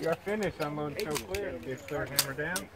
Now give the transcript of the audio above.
You're finished. Unload so clear. Just clear hammer down.